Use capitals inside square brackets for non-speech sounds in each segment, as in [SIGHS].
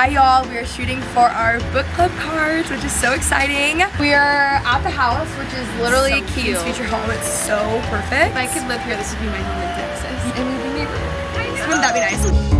Hi y'all, we are shooting for our book club cards, which is so exciting. We are at the house, which is literally So Keaton's future home. It's so perfect. If I could live here, this would be my home in Texas. and we'd be neighbors. Wouldn't that be nice?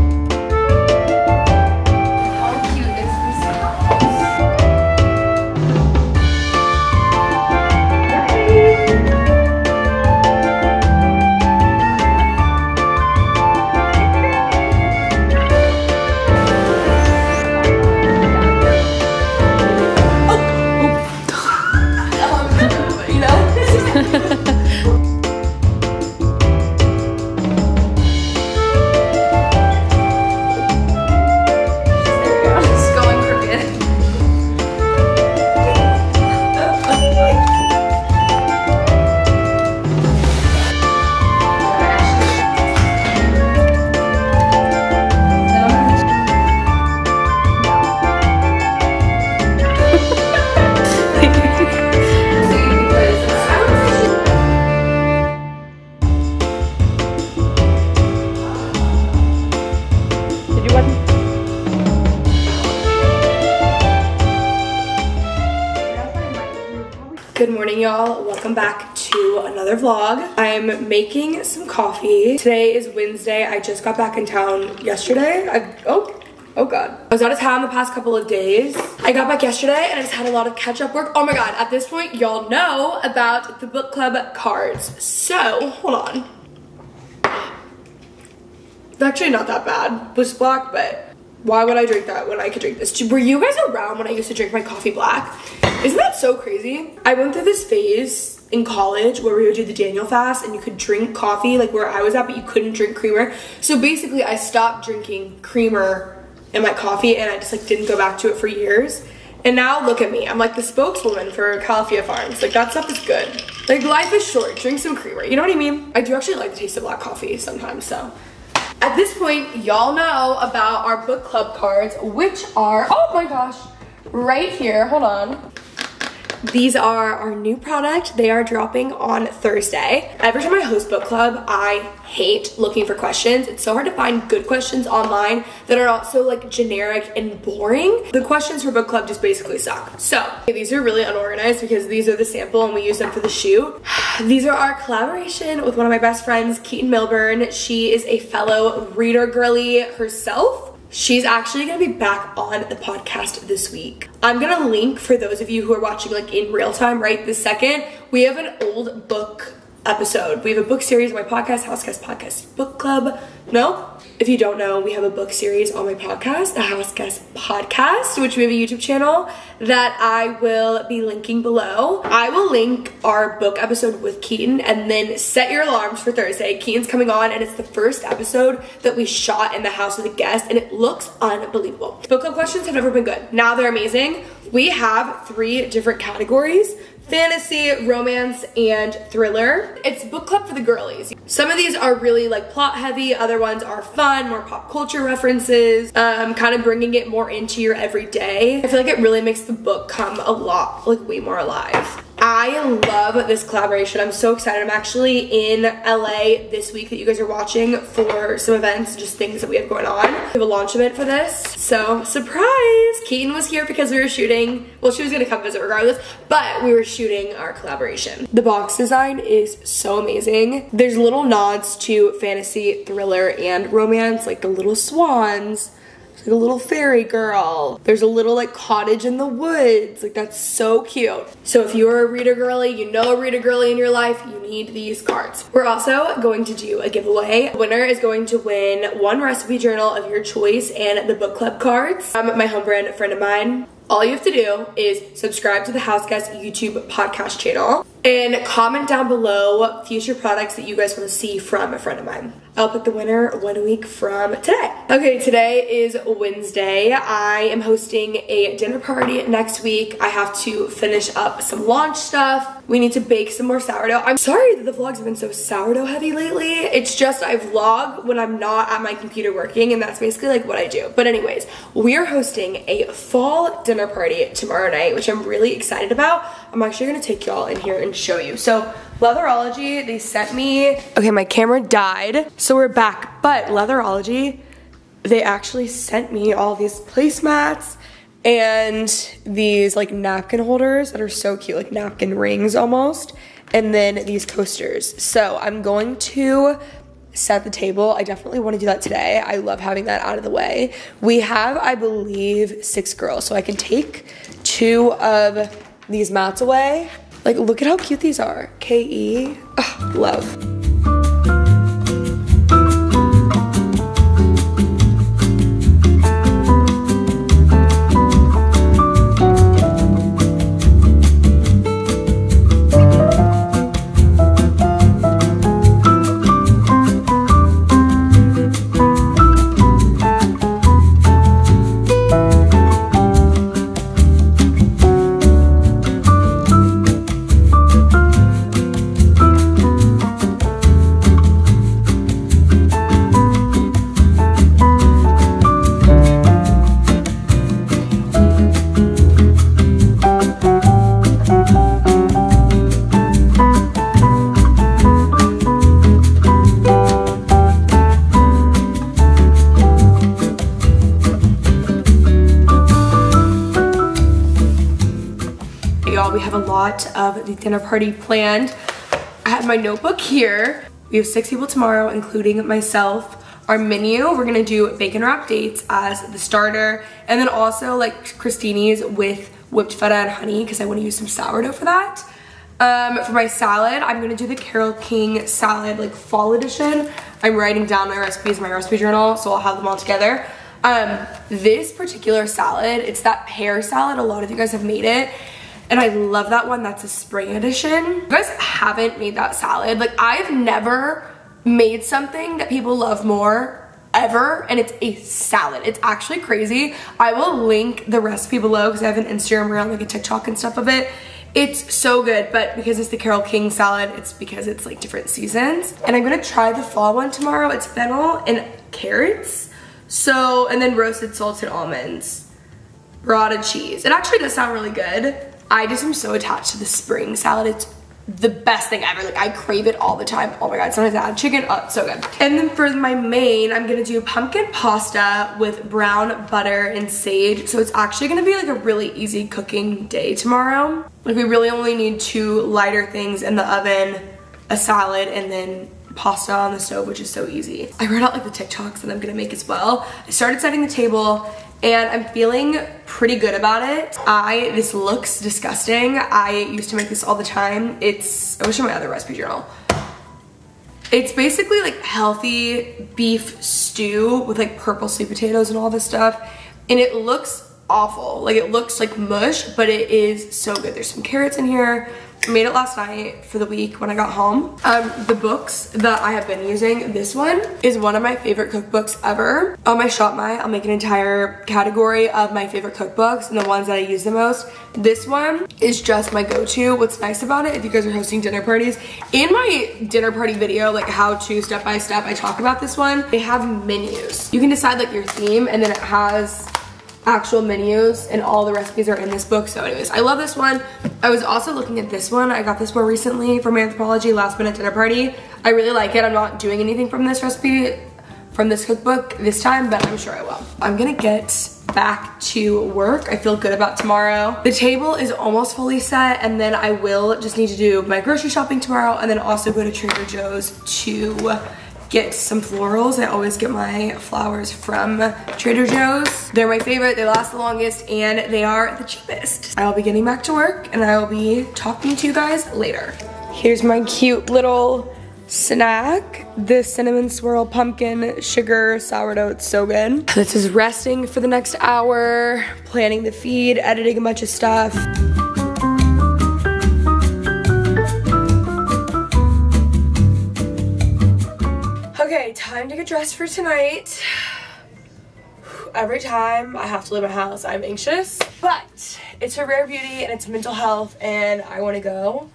Another vlog. I'm making some coffee. Today is Wednesday. I just got back in town yesterday. I, oh, oh God. I was out of town the past couple of days. I got back yesterday and I just had a lot of catch up work. Oh my God, at this point, y'all know about the book club cards. So, hold on. It's actually not that bad. Was black, but why would I drink that when I could drink this? Were you guys around when I used to drink my coffee black? Isn't that so crazy? I went through this phase in college where we would do the Daniel fast and you could drink coffee like where I was at, but you couldn't drink creamer. So basically, I stopped drinking creamer in my coffee and I just like didn't go back to it for years. And now look at me. I'm like the spokeswoman for Califia Farms. Like that stuff is good. Like life is short. Drink some creamer. You know what I mean? I do actually like the taste of black coffee sometimes. So at this point, y'all know about our book club cards, which are, oh my gosh, right here. Hold on. These are our new product. They are dropping on Thursday. Every time I host book club, I hate looking for questions. It's so hard to find good questions online that are not so like generic and boring. The questions for book club just basically suck. So these are really unorganized because these are the sample and we use them for the shoot. [SIGHS] These are our collaboration with one of my best friends, Keaton Milburn. She is a fellow reader girly herself. She's actually gonna be back on the podcast this week. I'm gonna link for those of you who are watching like in real time right this second. We have an old book episode. We have a book series on my podcast, Housecast Podcast Book Club. No? If you don't know, we have a book series on my podcast, the Housecast Podcast, which we have a YouTube channel that I will be linking below. I will link our book episode with Keaton and then set your alarms for Thursday. Keaton's coming on and it's the first episode that we shot in the house with a guest and it looks unbelievable. Book club questions have never been good. Now they're amazing. We have three different categories fantasy, romance, and thriller. It's book club for the girlies. Some of these are really like plot heavy, other ones are fun, more pop culture references, um, kind of bringing it more into your everyday. I feel like it really makes the book come a lot, like way more alive. I love this collaboration. I'm so excited. I'm actually in LA this week that you guys are watching for some events, just things that we have going on. We have a launch event for this. So, surprise! Keaton was here because we were shooting, well, she was gonna come visit regardless, but we were shooting our collaboration. The box design is so amazing. There's little nods to fantasy, thriller, and romance, like the little swans. Like a little fairy girl. There's a little like cottage in the woods. Like that's so cute. So if you're a reader girly, you know a reader girly in your life, you need these cards. We're also going to do a giveaway. The winner is going to win one recipe journal of your choice and the book club cards. I'm my home brand friend of mine. All you have to do is subscribe to the Houseguest YouTube podcast channel and comment down below future products that you guys want to see from a friend of mine. I'll pick the winner one week from today. Okay, today is Wednesday. I am hosting a dinner party next week. I have to finish up some launch stuff. We need to bake some more sourdough. I'm sorry that the vlogs have been so sourdough heavy lately. It's just I vlog when I'm not at my computer working and that's basically like what I do. But anyways, we are hosting a fall dinner party tomorrow night, which I'm really excited about. I'm actually gonna take y'all in here and show you. So Leatherology, they sent me, okay, my camera died, so we're back, but Leatherology they actually sent me all these placemats and these like napkin holders that are so cute, like napkin rings almost, and then these coasters. So I'm going to set the table. I definitely want to do that today. I love having that out of the way. We have, I believe, six girls, so I can take two of these mats away. Like, look at how cute these are. K-E, love. Of the dinner party planned. I have my notebook here. We have six people tomorrow, including myself. Our menu, we're gonna do bacon wrapped dates as the starter, and then also like crostinis with whipped feta and honey, because I wanna use some sourdough for that. Um, for my salad, I'm gonna do the Carol King salad, like fall edition. I'm writing down my recipes in my recipe journal, so I'll have them all together. Um, this particular salad, it's that pear salad. A lot of you guys have made it. And I love that one. That's a spring edition. You guys haven't made that salad. Like I've never made something that people love more ever and it's a salad. It's actually crazy. I will link the recipe below because I have an Instagram reel like a TikTok and stuff of it. It's so good, but because it's the carol King salad, it's because it's like different seasons. And I'm gonna try the fall one tomorrow. It's fennel and carrots. So, and then roasted salted almonds, rotted cheese. It actually does sound really good. I just am so attached to the spring salad. It's the best thing ever. Like I crave it all the time. Oh my god, sometimes I add chicken. Oh, so good. And then for my main, I'm gonna do pumpkin pasta with brown butter and sage. So it's actually gonna be like a really easy cooking day tomorrow. Like we really only need two lighter things in the oven, a salad, and then pasta on the stove, which is so easy. I wrote out like the TikToks that I'm gonna make as well. I started setting the table and I'm feeling pretty good about it. I, this looks disgusting. I used to make this all the time. It's, I wish I my other recipe journal. It's basically like healthy beef stew with like purple sweet potatoes and all this stuff. And it looks awful. Like it looks like mush, but it is so good. There's some carrots in here. Made it last night for the week when I got home. Um, the books that I have been using, this one is one of my favorite cookbooks ever. On my ShopMy, I'll make an entire category of my favorite cookbooks and the ones that I use the most. This one is just my go-to. What's nice about it, if you guys are hosting dinner parties, in my dinner party video, like how to step by step, I talk about this one. They have menus. You can decide like your theme and then it has actual menus and all the recipes are in this book. So anyways, I love this one. I was also looking at this one. I got this more recently from Anthropologie Last Minute Dinner Party. I really like it. I'm not doing anything from this recipe, from this cookbook this time, but I'm sure I will. I'm gonna get back to work. I feel good about tomorrow. The table is almost fully set and then I will just need to do my grocery shopping tomorrow and then also go to Trader Joe's to get some florals. I always get my flowers from Trader Joe's. They're my favorite, they last the longest, and they are the cheapest. I'll be getting back to work and I will be talking to you guys later. Here's my cute little snack. This cinnamon swirl pumpkin sugar sourdough, it's so good. This is resting for the next hour, planning the feed, editing a bunch of stuff. Time to get dressed for tonight. Every time I have to leave my house, I'm anxious, but it's a rare beauty and it's mental health and I wanna go.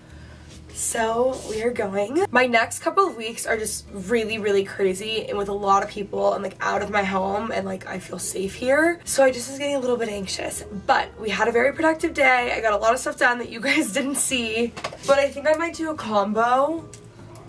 So we are going. My next couple of weeks are just really, really crazy and with a lot of people and like out of my home and like I feel safe here. So I just was getting a little bit anxious, but we had a very productive day. I got a lot of stuff done that you guys [LAUGHS] didn't see, but I think I might do a combo.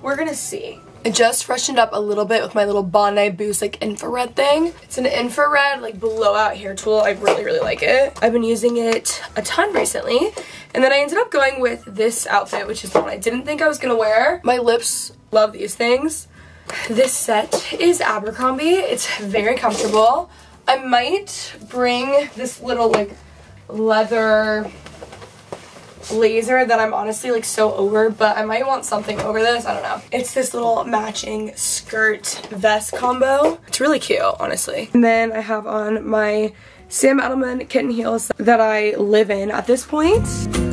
We're gonna see. I just freshened up a little bit with my little Bondi Boost like infrared thing. It's an infrared like blowout hair tool. I really, really like it. I've been using it a ton recently. And then I ended up going with this outfit, which is the one I didn't think I was gonna wear. My lips love these things. This set is Abercrombie. It's very comfortable. I might bring this little like leather blazer that I'm honestly like so over, but I might want something over this. I don't know. It's this little matching skirt vest combo. It's really cute, honestly. And then I have on my Sam Edelman kitten heels that I live in at this point.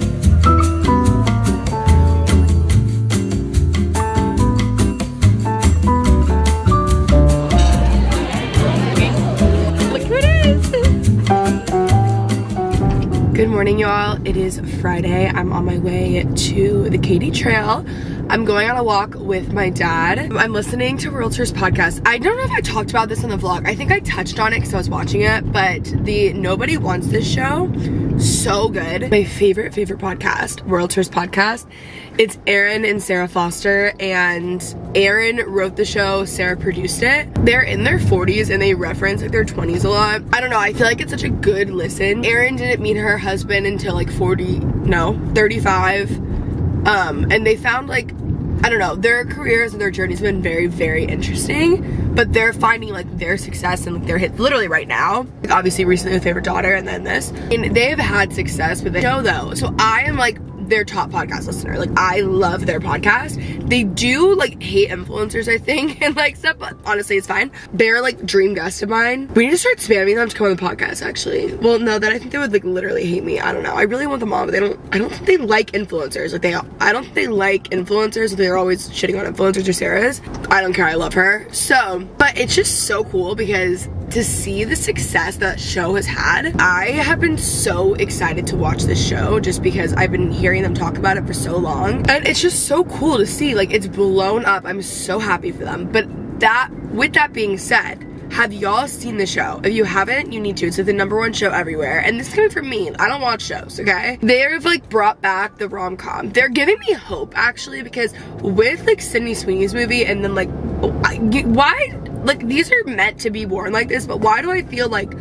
Is Friday. I'm on my way to the Katy Trail. I'm going on a walk with my dad. I'm listening to Realtors podcast. I don't know if I talked about this in the vlog. I think I touched on it because I was watching it, but the Nobody Wants This show, so good. My favorite, favorite podcast, Realtors podcast. It's Erin and Sara Foster, and Erin wrote the show, Sara produced it. They're in their 40s and they reference like their 20s a lot. I don't know, I feel like it's such a good listen. Erin didn't meet her husband until like 40, no, 35. Um, and they found like, I don't know, their careers and their journey's been very, very interesting, but they're finding like their success and like their hits literally right now. Like, obviously recently with Favorite Daughter and then this. And they've had success with the show though. So I am like their top podcast listener. Like I love their podcast. They do like hate influencers, I think, [LAUGHS] and like stuff, but honestly it's fine. They're like dream guests of mine. We need to start spamming them to come on the podcast actually. Well no, then I think they would like literally hate me. I don't know. I really want them on, but they don't I don't think they like influencers. Like they I don't think they like influencers. They're always shitting on influencers or Sara's. I don't care, I love her. So, but it's just so cool because to see the success that show has had, I have been so excited to watch this show just because I've been hearing them talk about it for so long. And it's just so cool to see, like it's blown up. I'm so happy for them. But that, with that being said, have y'all seen the show? If you haven't, you need to. It's the number one show everywhere. And this is coming from me. I don't watch shows, okay? They've like brought back the rom-com. They're giving me hope actually because with like Sydney Sweeney's movie and then like, why like these are meant to be worn like this, but why do I feel like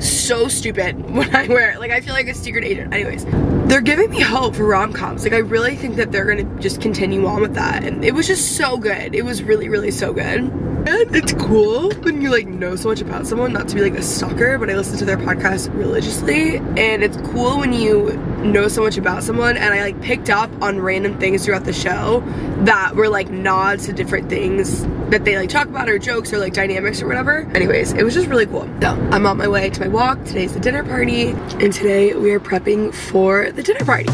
so stupid [LAUGHS] when I wear it? Like I feel like a secret agent. Anyways, they're giving me hope for rom-coms. Like I really think that they're gonna just continue on with that. And it was just so good. It was really, really so good. And it's cool when you like know so much about someone, not to be like a stalker, but I listen to their podcast religiously. And it's cool when you know so much about someone and I like picked up on random things throughout the show that were like nods to different things that they like talk about or jokes or like dynamics or whatever. Anyways, it was just really cool. So I'm on my way to my walk. Today's the dinner party and today we are prepping for the dinner party.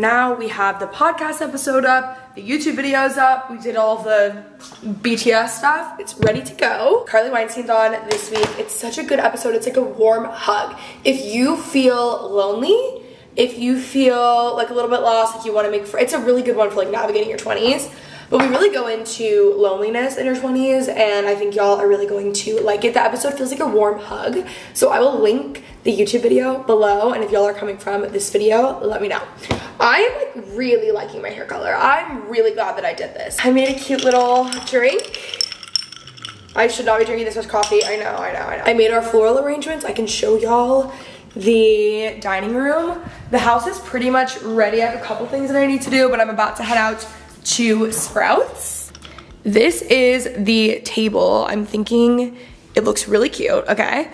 Now we have the podcast episode up the youtube videos up. We did all the bts stuff. It's ready to go. Carly weinstein's on this week. It's such a good episode. It's like a warm hug. If you feel lonely if you feel like a little bit lost like you want to make it's a really good one for like navigating your 20s but we really go into loneliness in your 20s, and I think y'all are really going to like it. The episode feels like a warm hug. So I will link the YouTube video below, and if y'all are coming from this video, let me know. I am like really liking my hair color. I'm really glad that I did this. I made a cute little drink. I should not be drinking this much coffee. I know, I know, I know. I made our floral arrangements. I can show y'all the dining room. The house is pretty much ready. I have a couple things that I need to do, but I'm about to head out to Sprouts. This is the table. I'm thinking it looks really cute, okay?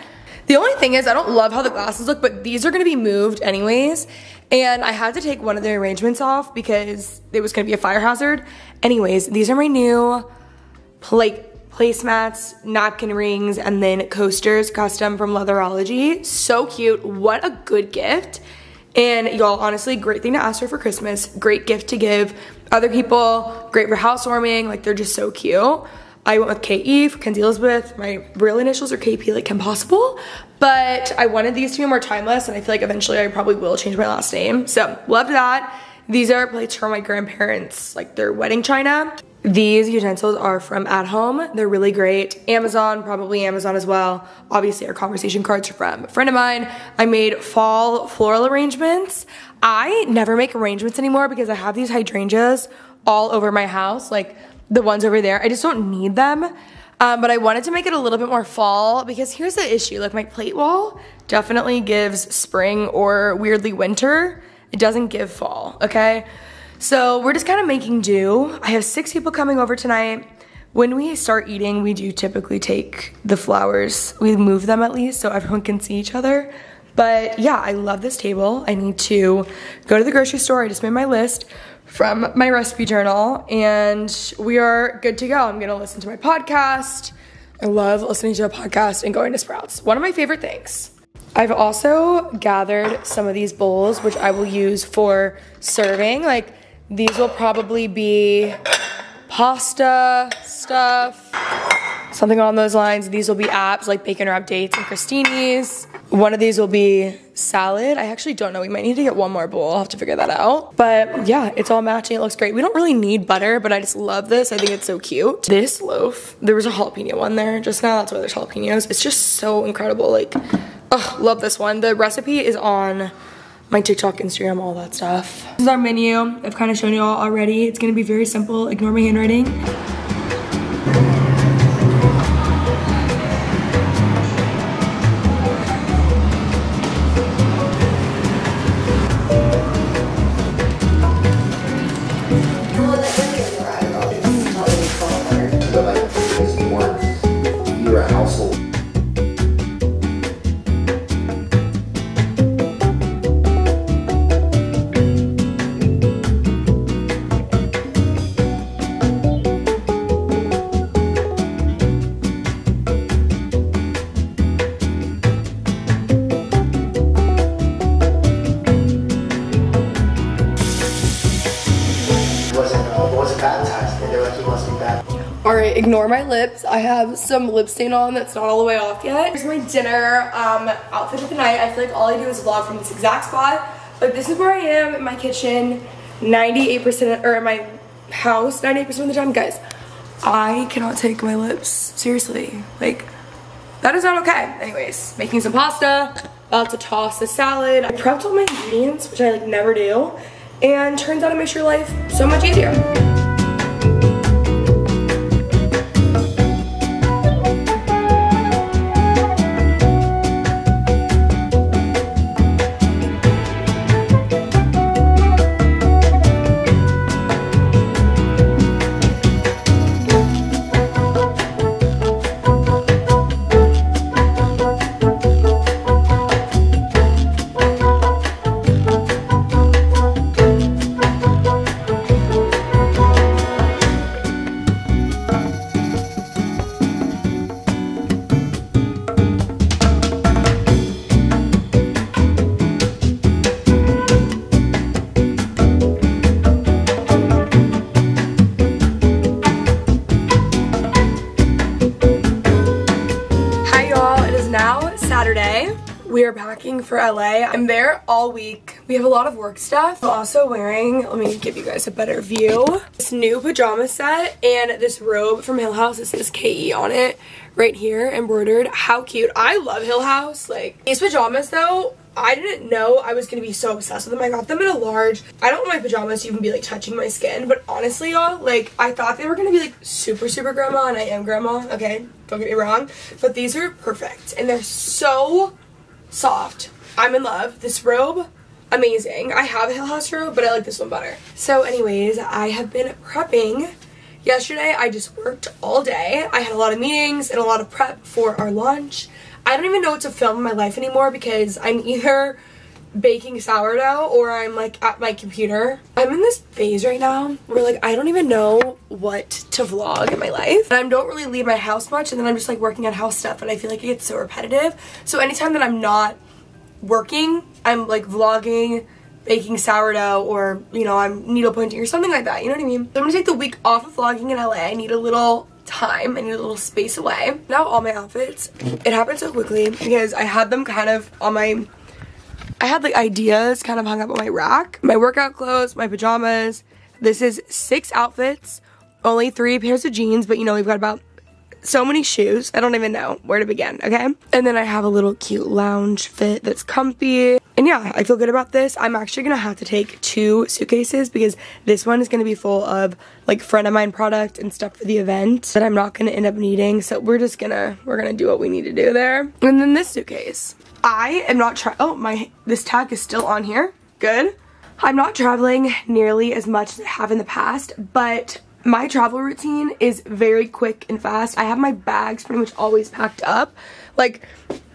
The only thing is I don't love how the glasses look, but these are gonna be moved anyways. And I had to take one of the arrangements off because it was gonna be a fire hazard. Anyways, these are my new plate placemats, napkin rings, and then coasters custom from Leatherology. So cute. What a good gift. And y'all, honestly, great thing to ask for for Christmas. Great gift to give other people. Great for housewarming. Like, they're just so cute. I went with KE for Kenzie Elizabeth. My real initials are KP, like Kim Possible. But I wanted these to be more timeless, and I feel like eventually I probably will change my last name. So, loved that. These are plates from my grandparents, like their wedding china. These utensils are from At Home. They're really great. Amazon, probably Amazon as well. Obviously, our conversation cards are from a friend of mine. I made fall floral arrangements. I never make arrangements anymore because I have these hydrangeas all over my house, like the ones over there. I just don't need them. Um, but I wanted to make it a little bit more fall because here's the issue. Like my plate wall definitely gives spring or weirdly winter. It doesn't give fall, okay? So we're just kind of making do. I have six people coming over tonight. When we start eating, we do typically take the flowers. We move them at least so everyone can see each other. But yeah, I love this table. I need to go to the grocery store. I just made my list from my recipe journal and we are good to go. I'm gonna listen to my podcast. I love listening to a podcast and going to Sprouts. One of my favorite things. I've also gathered some of these bowls, which I will use for serving. Like these will probably be pasta stuff, something along those lines. These will be apps like bacon wrap dates and crostinis. One of these will be salad. I actually don't know. We might need to get one more bowl. I'll have to figure that out. But yeah, it's all matching. It looks great. We don't really need butter, but I just love this. I think it's so cute. This loaf, there was a jalapeno one there just now. That's why there's jalapenos. It's just so incredible. Like, oh, love this one. The recipe is on my TikTok, Instagram, all that stuff. This is our menu. I've kind of shown you all already. It's gonna be very simple. Ignore my handwriting. Ignore my lips. I have some lip stain on that's not all the way off yet. Here's my dinner um, outfit of the night. I feel like all I do is vlog from this exact spot, but this is where I am in my kitchen 98% or in my house 98% of the time. Guys, I cannot take my lips seriously. Like, that is not okay. Anyways, making some pasta, about to toss the salad. I prepped all my ingredients, which I like never do, and turns out it makes your life so much easier. For LA. I'm there all week. We have a lot of work stuff. I'm also wearing, let me give you guys a better view, this new pajama set and this robe from Hill House. It says KE on it right here, embroidered. How cute. I love Hill House. Like, these pajamas though, I didn't know I was gonna be so obsessed with them. I got them in a large. I don't want my pajamas to even be like touching my skin, but honestly, y'all, like I thought they were gonna be like super, super grandma, and I am grandma. Okay, don't get me wrong, but these are perfect, and they're so soft. I'm in love. This robe, amazing. I have a Hill House robe, but I like this one better. So, anyways, I have been prepping. Yesterday, I just worked all day. I had a lot of meetings and a lot of prep for our launch. I don't even know what to film in my life anymore because I'm [LAUGHS] either baking sourdough or I'm like at my computer. I'm in this phase right now where like I don't even know what to vlog in my life. And I don't really leave my house much and then I'm just like working on house stuff and I feel like it gets so repetitive. So anytime that I'm not working, I'm like vlogging, baking sourdough or you know I'm needle pointing or something like that you know what I mean so I'm gonna take the week off of vlogging in LA I need a little time I need a little space away now all my outfits it happened so quickly because I had them kind of on my I had like ideas kind of hung up on my rack my workout clothes my pajamas this is six outfits only three pairs of jeans but you know we've got about so many shoes. I don't even know where to begin, okay? And then I have a little cute lounge fit that's comfy. And yeah, I feel good about this. I'm actually gonna have to take two suitcases because this one is gonna be full of like friend of mine product and stuff for the event that I'm not gonna end up needing. So we're just gonna, we're gonna do what we need to do there. And then this suitcase. I am not trying, oh, my, this tag is still on here. Good. I'm not traveling nearly as much as I have in the past, but my travel routine is very quick and fast. I have my bags pretty much always packed up. Like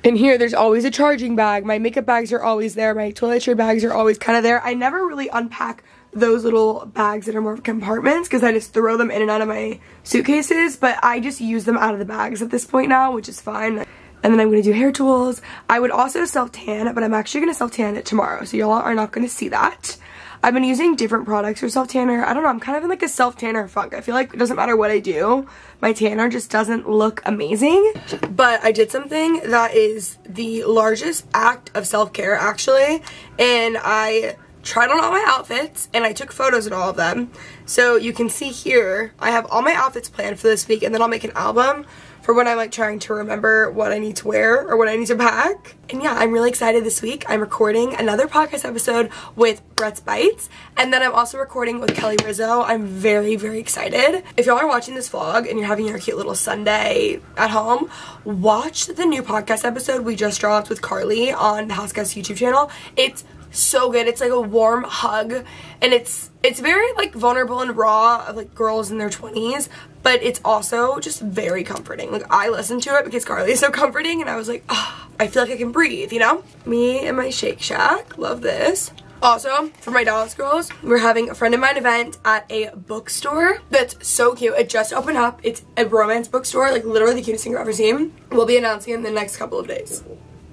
in here, there's always a charging bag. My makeup bags are always there. My toiletry bags are always kind of there. I never really unpack those little bags that are more compartments because I just throw them in and out of my suitcases. But I just use them out of the bags at this point now, which is fine. And then I'm to do hair tools. I would also self-tan, but I'm actually going to self-tan it tomorrow. So y'all are not to see that. I've been using different products for self-tanner. I don't know, I'm kind of in like a self-tanner funk. I feel like it doesn't matter what I do, my tanner just doesn't look amazing. But I did something that is the largest act of self-care actually, and I tried on all my outfits and I took photos of all of them. So you can see here, I have all my outfits planned for this week and then I'll make an album for when I'm like trying to remember what I need to wear or what I need to pack. And yeah, I'm really excited this week. I'm recording another podcast episode with Brett's Bites and then I'm also recording with Kelly Rizzo. I'm very, very excited. If y'all are watching this vlog and you're having your cute little Sunday at home, watch the new podcast episode we just dropped with Carly on the Houseguest YouTube channel. It's so good. It's like a warm hug and it's it's very like vulnerable and raw of like girls in their 20s but it's also just very comforting. Like I listened to it because Carly is so comforting and I was like, oh, I feel like I can breathe, you know? Me and my Shake Shack, love this. Also, for my Dallas girls, we're having a friend of mine event at a bookstore that's so cute. It just opened up. It's a romance bookstore, like literally the cutest thing I've ever seen. We'll be announcing in the next couple of days.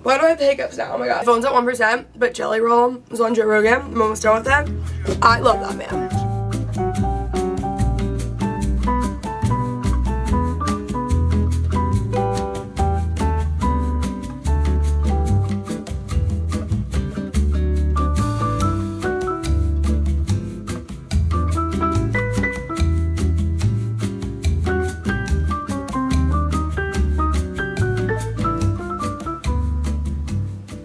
Why do I have hiccups now? Oh my god. Phone's at 1%, but Jelly Roll was on Joe Rogan. I'm almost done with that. I love that man.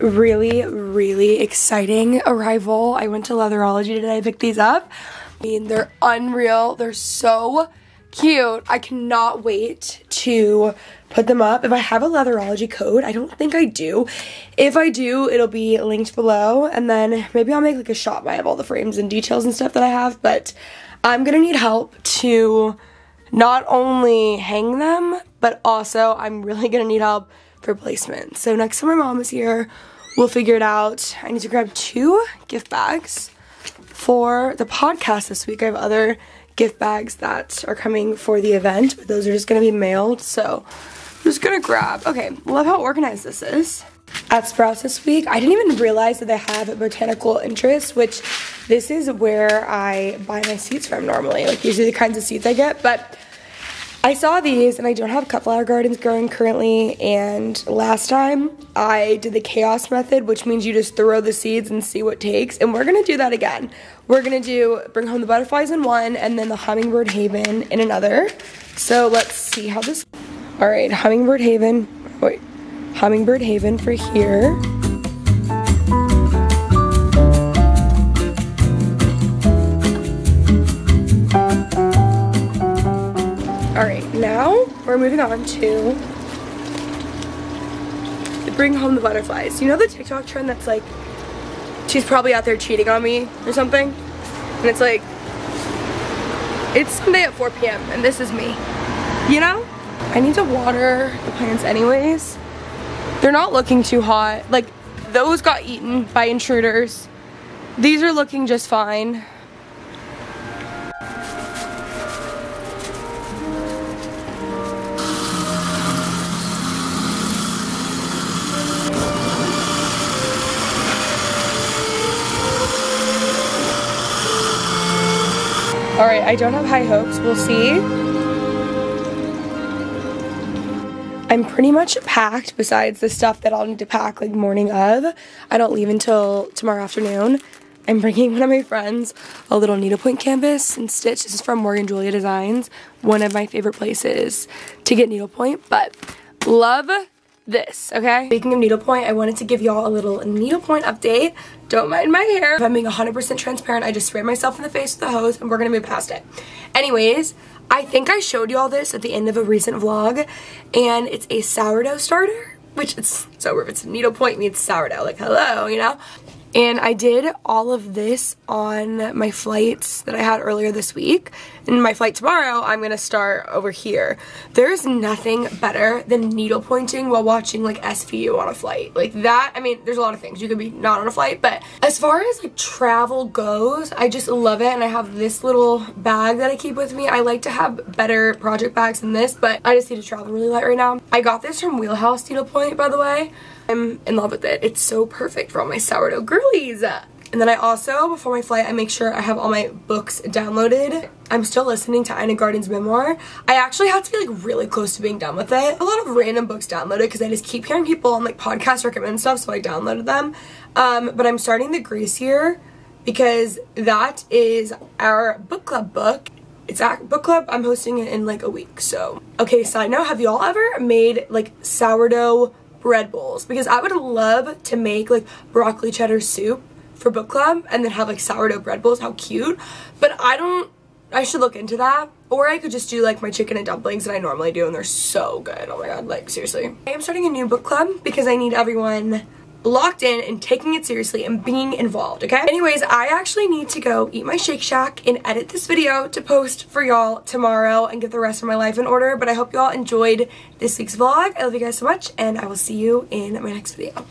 Really, really exciting arrival. I went to Leatherology today. I picked these up. I mean, they're unreal. They're so cute. I cannot wait to put them up. If I have a Leatherology code, I don't think I do. If I do, it'll be linked below. And then maybe I'll make like a ShopMy of all the frames and details and stuff that I have. But I'm going to need help to not only hang them, but also I'm really going to need help for placement. So next time my mom is here, we'll figure it out. I need to grab two gift bags for the podcast this week. I have other gift bags that are coming for the event, but those are just gonna be mailed. So I'm just gonna grab, okay, love how organized this is. At Sprouts this week, I didn't even realize that they have botanical interest, which this is where I buy my seeds from normally. Like these are the kinds of seeds I get, but I saw these and I don't have cut flower gardens growing currently and last time I did the chaos method which means you just throw the seeds and see what takes and we're gonna do that again. We're gonna do bring home the butterflies in one and then the hummingbird haven in another. So let's see how this, all right, hummingbird haven, wait, hummingbird haven for here. Now we're moving on to bring home the butterflies. You know the TikTok trend that's like, she's probably out there cheating on me or something? And it's like, it's Sunday at 4 p.m. and this is me. You know? I need to water the plants anyways. They're not looking too hot. Like, those got eaten by intruders. These are looking just fine. All right, I don't have high hopes. We'll see. I'm pretty much packed besides the stuff that I'll need to pack like morning of. I don't leave until tomorrow afternoon. I'm bringing one of my friends a little needlepoint canvas and stitch. This is from Morgan Julia Designs, one of my favorite places to get needlepoint, but love this, okay? Speaking of needlepoint, I wanted to give y'all a little needlepoint update. Don't mind my hair. If I'm being 100% transparent, I just sprayed myself in the face with a hose and we're gonna move past it. Anyways, I think I showed y'all this at the end of a recent vlog and it's a sourdough starter, which it's so weird. It's a needlepoint meets sourdough, like hello, you know? And I did all of this on my flights that I had earlier this week. And my flight tomorrow, I'm gonna start over here. There's nothing better than needle pointing while watching like SVU on a flight. Like that, I mean, there's a lot of things. You could be not on a flight, but as far as like travel goes, I just love it. And I have this little bag that I keep with me. I like to have better project bags than this, but I just need to travel really light right now. I got this from Wheelhouse Needlepoint, by the way. I'm in love with it. It's so perfect for all my sourdough girlies. And then I also, before my flight, I make sure I have all my books downloaded. I'm still listening to Ina Garten's memoir. I actually had to be like really close to being done with it. A lot of random books downloaded because I just keep hearing people on like podcasts recommend stuff, so I downloaded them. Um, but I'm starting the Year because that is our book club book. It's at book club. I'm hosting it in like a week, so. Okay, side note, have y'all ever made like sourdough bread bowls because I would love to make like broccoli cheddar soup for book club and then have like sourdough bread bowls. How cute. But I don't, I should look into that. Or I could just do like my chicken and dumplings that I normally do and they're so good. Oh my god, like seriously. I am starting a new book club because I need everyone locked in and taking it seriously and being involved, okay? Anyways, I actually need to go eat my Shake Shack and edit this video to post for y'all tomorrow and get the rest of my life in order, but I hope y'all enjoyed this week's vlog. I love you guys so much, and I will see you in my next video.